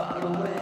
Far away.